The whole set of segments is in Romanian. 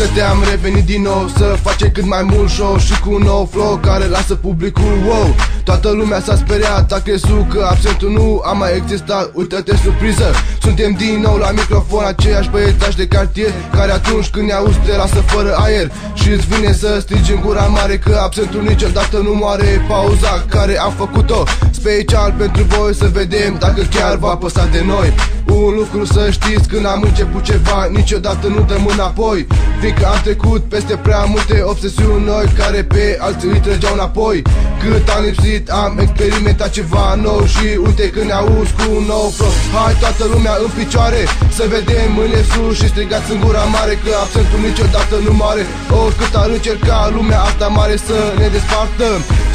Uite-te, am revenit din nou Să facem cât mai mult show Și cu un nou flow care lasă publicul wow Toată lumea s-a speriat, a crezut că absentul nu a mai existat. Uite-te, surpriză, suntem din nou la microfon Aceiași băiețași de cartier Care atunci când ne auzi te lasă fără aer. Și îți vine să strigi în gura mare Că absentul niciodată nu moare. Pauza care am făcut-o Special pentru voi să vedem dacă chiar va păsa de noi. Un lucru să știți când am început ceva Niciodată nu dăm înapoi. Fiindcă am trecut peste prea multe obsesiuni noi Care pe alții îi trăgeau înapoi Cât am lipsit am experimentat ceva nou Și uite când ne auzi cu un nou flow. Hai toată lumea în picioare Să vedem mâine sus și strigați în gura mare Că absentul niciodată nu mare Oricât ar încerca lumea asta mare să ne despartă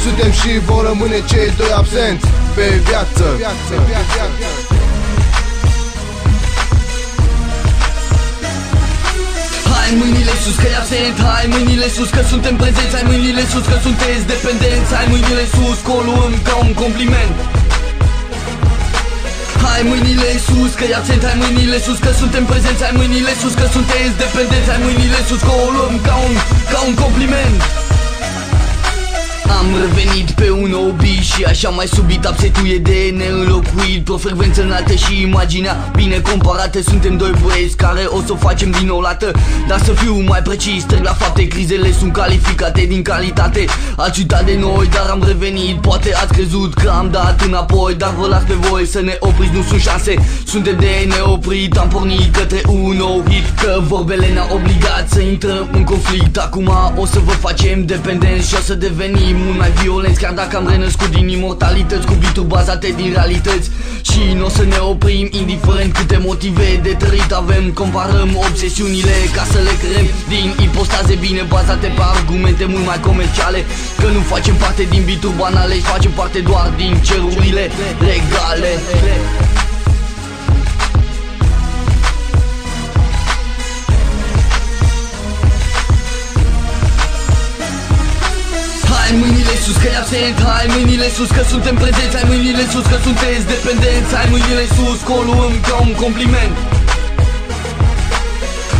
Suntem și vor rămâne cei doi absenți pe viață, viață, viață, viață. Sus că e absent Hai mâinile sus că suntem prezenți Hai mâinile sus că sunteți dependenți Hai mâinile sus că o luăm ca un compliment. Hai mâinile sus că e absent Hai mâinile sus că suntem prezenți Hai mâinile sus că sunteți dependenți Hai mâinile sus că o luăm ca un, ca un compliment. Am revenit pe un obi și așa mai subit absetul e de neînlocuit O frecvență înaltă și imaginea bine comparate Suntem doi băieți care o să o facem din nou lată. Dar să fiu mai precis, trec la fapte Crizele sunt calificate din calitate. Ați uitat de noi, dar am revenit. Poate ați crezut că am dat înapoi Dar vă las pe voi să ne opriți, nu sunt șanse. Suntem de neoprit, am pornit către un nou hit. Că vorbele ne-au obligat să intrăm în conflict. Acum o să vă facem dependenți și o să devenim mult mai violenți Chiar dacă am renăscut din imortalități Cu bituri bazate din realități. Și nu o să ne oprim indiferent câte motive de trăit avem. Comparăm obsesiunile ca să le creăm. Din ipostaze bine bazate pe argumente mult mai comerciale. Că nu facem parte din bituri banale Facem parte doar din cerurile regale sus că e absent Hai mâinile sus că suntem prezenți Hai mâinile sus că sunteți dependenți Hai mâinile sus că o luăm ca un compliment.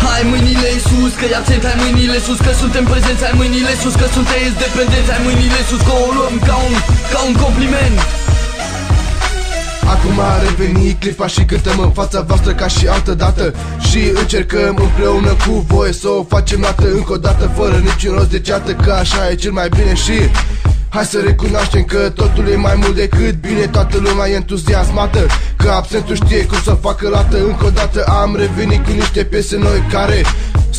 Hai mâinile sus că e absent Hai mâinile sus că suntem prezenți Hai mâinile sus că sunteți dependenți Hai mâinile sus că o luăm ca un, ca un compliment. Acum a revenit clipa și cântăm în fața voastră ca și altă dată. Și încercăm împreună cu voi să o facem dată încă o dată Fără niciun rost de ceată că așa e cel mai bine și Hai să recunoaștem că totul e mai mult decât bine Toată lumea e entuziasmată Că absentul știe cum să facă lată Încă o dată am revenit cu niște piese noi care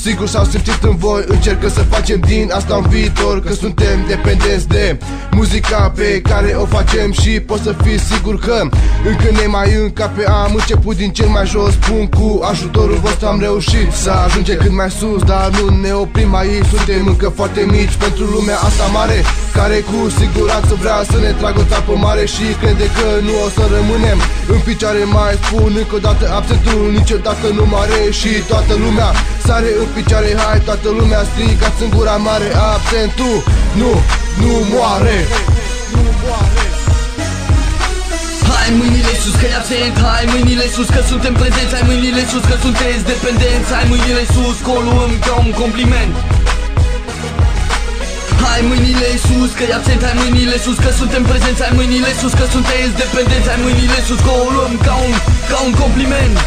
Sigur s-au simțit în voi. Încercă să facem din asta un viitor Că suntem dependenți de muzica pe care o facem Și pot să fii sigur că încă ne mai încape. Am început din cel mai jos Spun cu ajutorul vostru am reușit Să ajungem cât mai sus Dar nu ne oprim aici. Suntem încă foarte mici pentru lumea asta mare Care cu siguranță vrea să ne tragă o țapă mare Și crede că nu o să rămânem în picioare Mai spun încă o dată absentul niciodată nu mare Și toată lumea. Sare în picioare Hai toată lumea strigați în gura mare Absentul nu, nu moare Nu moare. Hai mâinile sus că e absent Hai mâinile sus că suntem prezenți Hai mâinile sus că sunteți dependenți Hai mâinile sus că o luăm ca un compliment Hai mâinile sus că e absent Hai mâinile sus că suntem prezenți Hai mâinile sus că sunteți dependenți Hai mâinile sus că o luăm ca un, ca un compliment